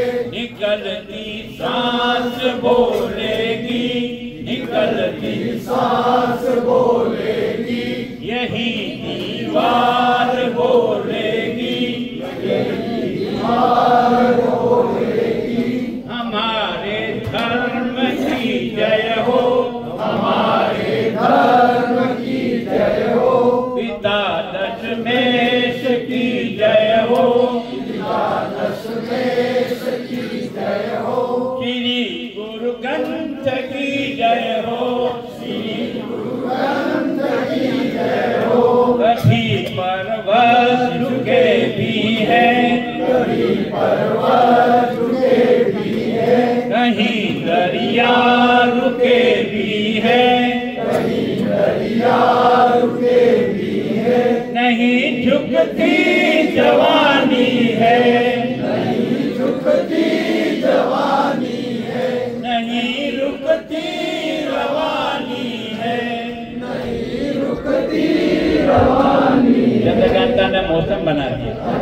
निकलती सांस बोलेगी, निकलती सांस बोलेगी, यही दीवार बोलेगी दीवार बोलेगी हमारे धर्म की जय हो, हमारे धर्म की जय हो, पिता दशमेश झुके भी हैं कभी पर्वत झुके भी हैं कहीं दरिया रुके भी हैं कहीं दरिया रुके भी हैं नहीं झुकती जवानी है। नहीं रुकती रवानी है। नहीं रुकती रवानी ठंडा मौसम बना दिया।